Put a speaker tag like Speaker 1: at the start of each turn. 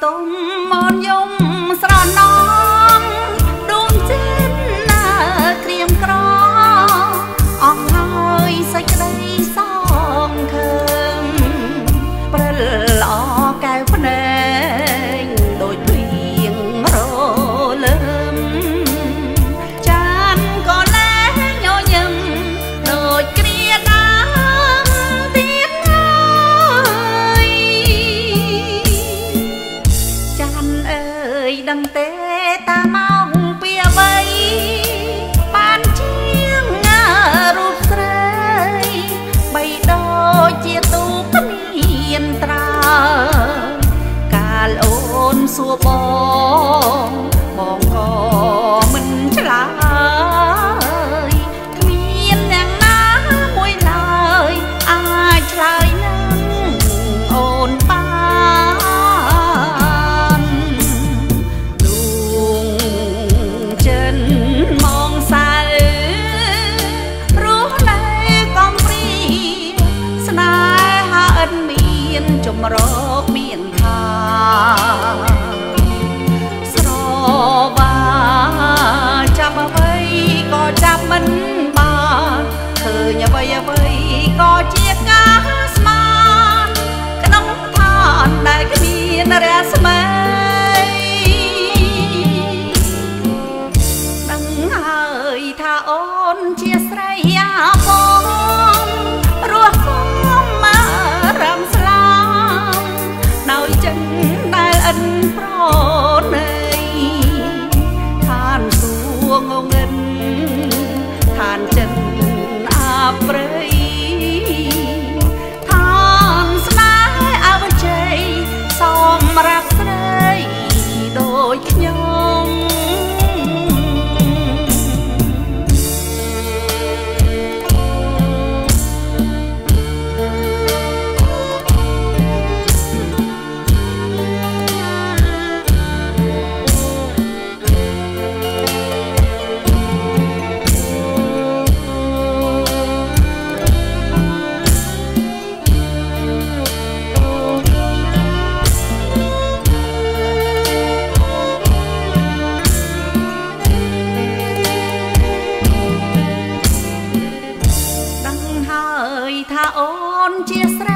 Speaker 1: tung môn dung យដឹងទេតាម៉ា Nyabaya អូនជាស្រេ